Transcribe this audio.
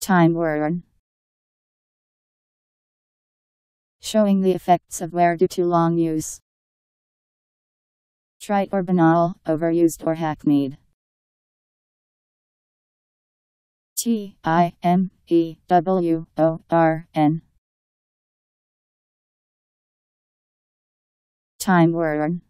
Time worn. Showing the effects of wear due to long use. Trite or banal, overused or hackneyed. T I M E W O R N. Time worn.